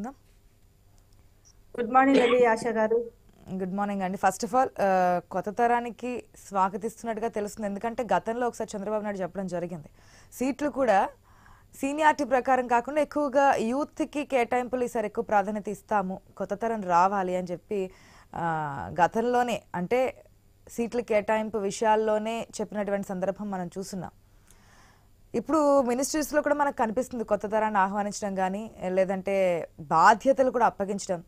తెలుసుకుందాం good morning అండి ఆశా గారు. గుడ్ మార్నింగ్ అండి. ఫస్ట్ ఆఫ్ ఆల్ కొత్త తరానికి స్వాగతిస్తున్నట్టుగా తెలుస్తుంది. ఎందుకంటే గతంలో ఒకసారి చంద్రబాబు నాయుడు చెప్పడం జరిగింది. సీట్లు కూడా సీనియారిటీ ప్రకారం కాకుండా ఎక్కువగా యూత్కి కేటాయింపులు ఈసారి ఎక్కువ ప్రాధాన్యత ఇస్తాము. కొత్త తరం రావాలి అని చెప్పి గతంలోనే అంటే సీట్ల కేటాయింపు విషయాల్లోనే చెప్పినటువంటి సందర్భం మనం చూస్తున్నాం. ఇప్పుడు మినిస్ట్రీస్లో కూడా మనకు కనిపిస్తుంది కొత్త తరాన్ని ఆహ్వానించడం కానీ లేదంటే బాధ్యతలు కూడా అప్పగించడం.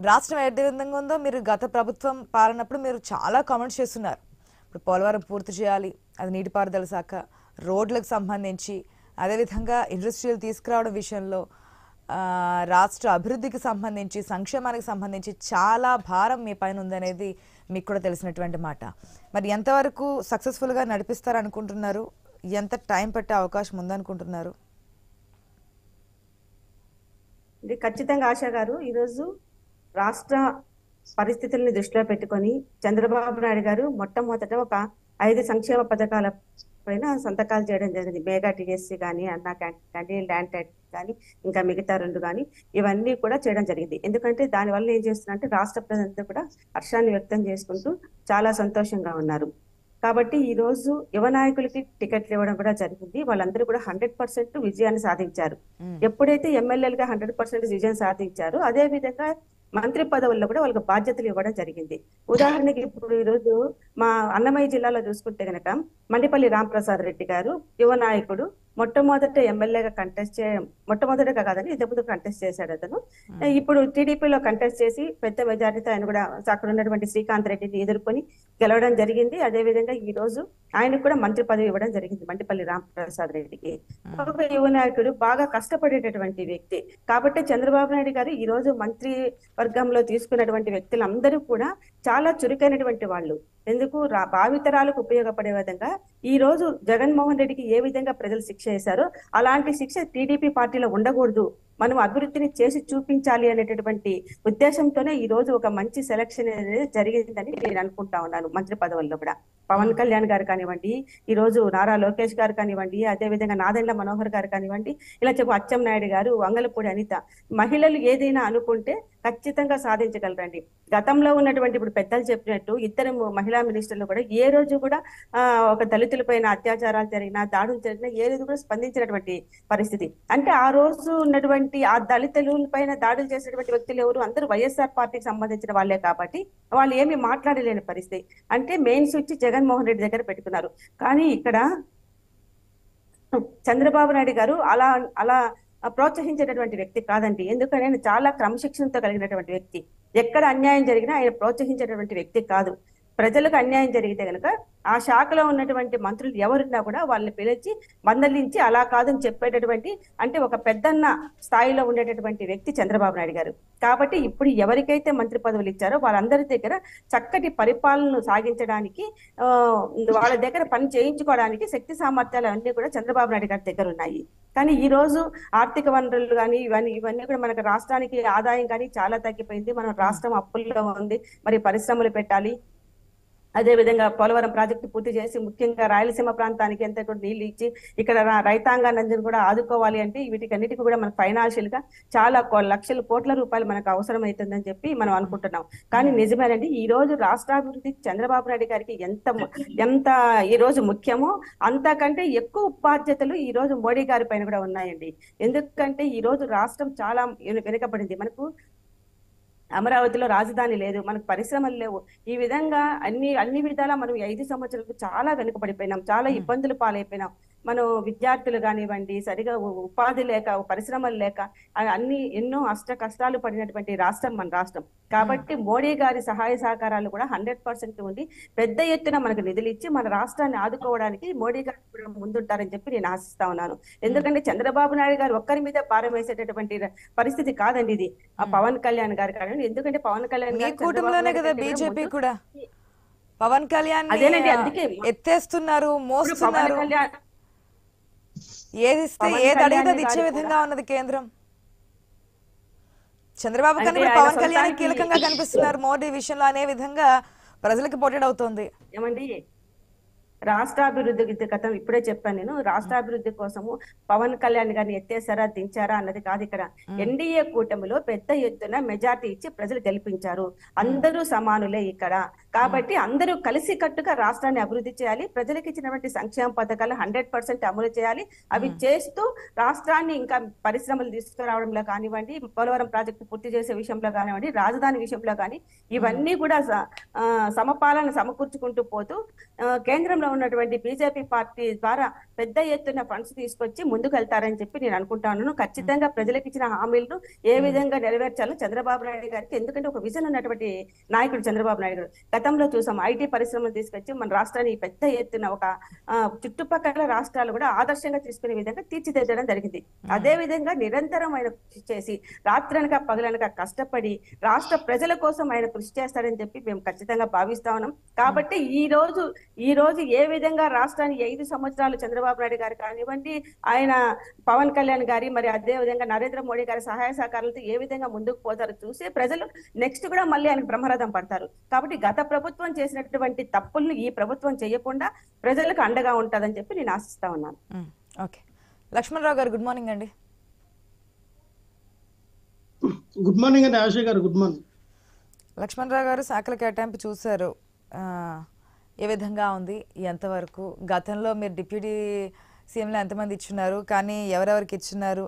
రాష్ట్రం ఏ విధంగా ఉందో మీరు గత ప్రభుత్వం పాలనప్పుడు మీరు చాలా కామెంట్స్ చేస్తున్నారు. ఇప్పుడు పోలవరం పూర్తి చేయాలి అది నీటిపారుదల శాఖ రోడ్లకు సంబంధించి అదేవిధంగా ఇండస్ట్రియల్ తీసుకురావడం విషయంలో రాష్ట్ర అభివృద్ధికి సంబంధించి సంక్షేమానికి సంబంధించి చాలా భారం మీ పైన ఉందనేది మీకు కూడా తెలిసినటువంటి మాట. మరి ఎంతవరకు సక్సెస్ఫుల్గా నడిపిస్తారనుకుంటున్నారు? ఎంత టైం పట్టే అవకాశం ఉందనుకుంటున్నారు? ఇది ఖచ్చితంగా ఆశా గారు ఈరోజు రాష్ట్ర పరిస్థితుల్ని దృష్టిలో పెట్టుకొని చంద్రబాబు నాయుడు గారు మొట్టమొదట ఒక ఐదు సంక్షేమ పథకాల పైన సంతకాలు చేయడం జరిగింది. మేఘా టీఎస్సీ కానీ అన్నా క్యాంటీన్ ల్యాండ్ టైట్ కానీ ఇంకా మిగతా రెండు కానీ ఇవన్నీ కూడా చేయడం జరిగింది. ఎందుకంటే దానివల్ల ఏం చేస్తున్నారంటే రాష్ట్ర ప్రజలంతా కూడా హర్షాన్ని వ్యక్తం చేసుకుంటూ చాలా సంతోషంగా ఉన్నారు. కాబట్టి ఈ రోజు యువ నాయకులకి టికెట్లు ఇవ్వడం కూడా జరిగింది. వాళ్ళందరూ కూడా హండ్రెడ్ పర్సెంట్ విజయాన్ని సాధించారు. ఎప్పుడైతే ఎమ్మెల్యేలుగా హండ్రెడ్ పర్సెంట్ విజయం సాధించారో అదే విధంగా మంత్రి పదవుల్లో కూడా వాళ్ళకి బాధ్యతలు ఇవ్వడం జరిగింది. ఉదాహరణకి ఇప్పుడు ఈ రోజు మా అన్నమయ్య జిల్లాలో చూసుకుంటే గనక మండిపల్లి రాంప్రసాద్ రెడ్డి గారు యువ నాయకుడు మొట్టమొదట ఎమ్మెల్యేగా కంటెస్ట్ చే మొట్టమొదటగా కాదని ఇంతకుముందు కంటెస్ట్ చేశాడు అతను. ఇప్పుడు టీడీపీలో కంటెస్ట్ చేసి పెద్ద మెజారిటీతో ఆయన కూడా అక్కడ ఉన్నటువంటి శ్రీకాంత్ రెడ్డిని ఎదుర్కొని గెలవడం జరిగింది. అదే విధంగా ఈ రోజు ఆయనకు కూడా మంత్రి పదవి ఇవ్వడం జరిగింది మండిపల్లి రాంప్రసాద్ రెడ్డికి. ఒక యువ నాయకుడు బాగా కష్టపడేటటువంటి వ్యక్తి. కాబట్టి చంద్రబాబు నాయుడు గారు ఈ రోజు మంత్రి వర్గంలో తీసుకున్నటువంటి వ్యక్తులందరూ కూడా చాలా చురుకైనటువంటి వాళ్ళు. ఎందుకు? రా భావితరాలకు ఉపయోగపడే విధంగా ఈ రోజు జగన్మోహన్ రెడ్డికి ఏ విధంగా ప్రజలు శిక్ష చేశారు. అలాంటి శిక్ష టీడీపీ పార్టీలో ఉండకూడదు. మనం అభివృద్ధిని చేసి చూపించాలి అనేటటువంటి ఉద్దేశంతోనే ఈ రోజు ఒక మంచి సెలక్షన్ అనేది జరిగిందని నేను అనుకుంటా ఉన్నాను. మంత్రి పదవుల్లో కూడా. పవన్ కళ్యాణ్ గారు కానివ్వండి ఈ రోజు నారా లోకేష్ గారు కానివ్వండి అదే విధంగా నాదెండ్ల మనోహర్ గారు కానివ్వండి ఇలా చెప్పు అచ్చెం నాయుడు గారు వంగలపూడి అనిత మహిళలు ఏదైనా అనుకుంటే ఖచ్చితంగా సాధించగలరండి. గతంలో ఉన్నటువంటి ఇప్పుడు పెద్దలు చెప్పినట్టు ఇద్దరు మహిళా మినిస్టర్లు కూడా ఏ రోజు కూడా ఆ, ఒక దళితుల పైన అత్యాచారాలు జరిగినా దాడులు జరిగినా ఏ రోజు కూడా స్పందించినటువంటి పరిస్థితి. అంటే ఆ రోజు ఉన్నటువంటి ఆ దళితుల పైన దాడులు చేసినటువంటి వ్యక్తులు ఎవరు? అందరూ వైఎస్ఆర్ పార్టీకి సంబంధించిన వాళ్ళే కాబట్టి వాళ్ళు ఏమీ మాట్లాడలేని పరిస్థితి. అంటే మెయిన్ స్విచ్ జగన్మోహన్ రెడ్డి దగ్గర పెట్టుకున్నారు. కానీ ఇక్కడ చంద్రబాబు నాయుడు గారు అలా అలా ప్రోత్సహించేటటువంటి వ్యక్తి కాదండి. ఎందుకంటే ఆయన చాలా క్రమశిక్షణతో కలిగినటువంటి వ్యక్తి. ఎక్కడ అన్యాయం జరిగినా ఆయన ప్రోత్సహించేటటువంటి వ్యక్తి కాదు. ప్రజలకు అన్యాయం జరిగితే కనుక ఆ శాఖలో ఉన్నటువంటి మంత్రులు ఎవరున్నా కూడా వాళ్ళని పిలిచి మందలించి అలా కాదని చెప్పేటటువంటి అంటే ఒక పెద్దన్న స్థాయిలో ఉండేటటువంటి వ్యక్తి చంద్రబాబు నాయుడు గారు. కాబట్టి ఇప్పుడు ఎవరికైతే మంత్రి పదవులు ఇచ్చారో వాళ్ళందరి దగ్గర చక్కటి పరిపాలనను సాగించడానికి వాళ్ళ దగ్గర పని చేయించుకోవడానికి శక్తి సామర్థ్యాలు అన్ని కూడా చంద్రబాబు నాయుడు గారి దగ్గర ఉన్నాయి. కానీ ఈ రోజు ఆర్థిక వనరులు కానీ ఇవన్నీ ఇవన్నీ కూడా మనకు రాష్ట్రానికి ఆదాయం కానీ చాలా తగ్గిపోయింది. మనం రాష్ట్రం అప్పుల్లో ఉంది. మరి పరిశ్రమలు పెట్టాలి. అదే విధంగా పోలవరం ప్రాజెక్టు పూర్తి చేసి ముఖ్యంగా రాయలసీమ ప్రాంతానికి ఎంత కూడా నీళ్ళు ఇచ్చి ఇక్కడ రైతాంగాన్ని కూడా ఆదుకోవాలి అంటే వీటికన్నిటికీ కూడా మనకు ఫైనాన్షియల్గా చాలా లక్షల కోట్ల రూపాయలు మనకు అవసరం అవుతుందని చెప్పి మనం అనుకుంటున్నాం. కానీ నిజమేనండి ఈ రోజు రాష్ట్రాభివృద్ధి చంద్రబాబు నాయుడు గారికి ఎంత ఎంత ఈ రోజు ముఖ్యమో అంతకంటే ఎక్కువ బాధ్యతలు ఈ రోజు మోడీ గారి పైన కూడా ఉన్నాయండి. ఎందుకంటే ఈ రోజు రాష్ట్రం చాలా వెను- వెనుకబడింది. మనకు అమరావతిలో రాజధాని లేదు మనకు పరిశ్రమలు లేవు. ఈ విధంగా అన్ని అన్ని విధాలా మనం ఐదు సంవత్సరాలకు చాలా వెనుకబడిపోయినాం. చాలా ఇబ్బందులు పాలైపోయినాం. మనం విద్యార్థులు కానివ్వండి సరిగా ఉపాధి లేక పరిశ్రమలు లేక అన్ని ఎన్నో అష్ట కష్టాలు పడినటువంటి రాష్ట్రం మన రాష్ట్రం. కాబట్టి మోడీ గారి సహాయ సహకారాలు కూడా హండ్రెడ్ పర్సెంట్ ఉండి పెద్ద ఎత్తున మనకు నిధులు ఇచ్చి మన రాష్ట్రాన్ని ఆదుకోవడానికి మోడీ గారు కూడా ముందుంటారని చెప్పి నేను ఆశిస్తా ఉన్నాను. ఎందుకంటే చంద్రబాబు నాయుడు గారు ఒక్కరి మీద భారం వేసేటటువంటి పరిస్థితి కాదండి ఇది. ఆ పవన్ కళ్యాణ్ గారు కాదండి ఎందుకంటే పవన్ కళ్యాణ్ గారు కదా బీజేపీ కూడా? పవన్ కళ్యాణ్ అదేనండి, అందుకే ఎత్తేస్తున్నారు మోస్తున్నారు. కళ్యాణ్ ఏది ఇస్తే పవన్ ఏది అడిగితే అది ఇచ్చే విధంగా ఉన్నది కేంద్రం. చంద్రబాబు కన్నా ఇప్పుడు పవన్ కళ్యాణ్ కీలకంగా కనిపిస్తున్నారు మోడీ విషయంలో అనే విధంగా ప్రజలకు పోటీడవుతోంది ఏమండి రాష్ట్రాభివృద్ధి గతం ఇప్పుడే చెప్పాను నేను. రాష్ట్రాభివృద్ధి కోసము పవన్ కళ్యాణ్ గారిని ఎత్తేసారా దించారా అన్నది కాదు ఇక్కడ. ఎన్డీఏ కూటమిలో పెద్ద ఎత్తున మెజార్టీ ఇచ్చి ప్రజలు గెలిపించారు. అందరూ సమానులే ఇక్కడ. కాబట్టి అందరూ కలిసి కట్టుగా రాష్ట్రాన్ని అభివృద్ధి చేయాలి. ప్రజలకు ఇచ్చినటువంటి సంక్షేమ పథకాలు హండ్రెడ్ పర్సెంట్ అమలు చేయాలి. అవి చేస్తూ రాష్ట్రాన్ని ఇంకా పరిశ్రమలు తీసుకురావడంలో కానివ్వండి పోలవరం ప్రాజెక్టు పూర్తి చేసే విషయంలో కానివ్వండి రాజధాని విషయంలో కానీ ఇవన్నీ కూడా సమపాలన సమకూర్చుకుంటూ పోతూ కేంద్రంలో ఉన్నటువంటి బీజేపీ పార్టీ ద్వారా పెద్ద ఎత్తున ఫండ్స్ తీసుకొచ్చి ముందుకు వెళ్తారని చెప్పి నేను అనుకుంటాను ఖచ్చితంగా ప్రజలకు ఇచ్చిన హామీలను ఏ విధంగా నెరవేర్చాలో చంద్రబాబు నాయుడు గారికి ఎందుకంటే ఒక విజన్ ఉన్నటువంటి నాయకుడు చంద్రబాబు నాయుడు గారు. గతంలో చూసాం ఐటీ పరిశ్రమలు తీసుకొచ్చి మన రాష్ట్రాన్ని పెద్ద ఎత్తున ఒక చుట్టుపక్కల రాష్ట్రాలు కూడా ఆదర్శంగా తీసుకునే విధంగా తీర్చిదిద్దడం జరిగింది. అదే విధంగా నిరంతరం ఆయన కృషి చేసి రాత్రనక పగలనక కష్టపడి రాష్ట్ర ప్రజల కోసం ఆయన కృషి చేస్తాడని చెప్పి మేము ఖచ్చితంగా భావిస్తా ఉన్నాం. కాబట్టి ఈ రోజు ఈ రోజు ఏ విధంగా రాష్ట్రాన్ని ఐదు సంవత్సరాలు చంద్రబాబు నాయుడు గారు కానివ్వండి ఆయన పవన్ కళ్యాణ్ గారి మరి అదే విధంగా నరేంద్ర మోడీ గారి సహాయ సహకారాలతో ఏ విధంగా ముందుకు పోతారో చూసి ప్రజలు నెక్స్ట్ కూడా మళ్ళీ ఆయనకు బ్రహ్మరథం పడతారు. కాబట్టి గత ప్రభుత్వం చేసినటువంటి తప్పులను ఈ ప్రభుత్వం చేయకుండా ప్రజలకు అండగా ఉంటుందని చెప్పి నేను ఆశిస్తా ఉన్నాను. ఓకే. లక్ష్మణరావు గారు గుడ్ మార్నింగ్ అండి. గుడ్ మార్నింగ్ అండి ఆశయ్ గారు గుడ్ మార్నింగ్. లక్ష్మణరావు గారు శాఖల కేటాయింపు చూశారు. ఆ, ఏ విధంగా ఉంది? ఎంతవరకు? గతంలో మీరు డిప్యూటీ సీఎంలో ఎంతమంది ఇచ్చున్నారు? కానీ ఎవరెవరికి ఇచ్చున్నారు?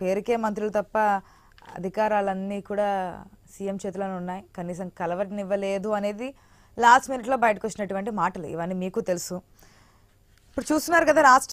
పేరుకే మంత్రులు తప్ప అధికారాలన్నీ కూడా సీఎం చేతిలోనే ఉన్నాయి. కనీసం కలవటనివ్వలేదు అనేది లాస్ట్ మినిట్లో బయటకు వచ్చినటువంటి మాటలు. ఇవన్నీ మీకు తెలుసు. ఇప్పుడు చూస్తున్నారు కదా రాష్ట్ర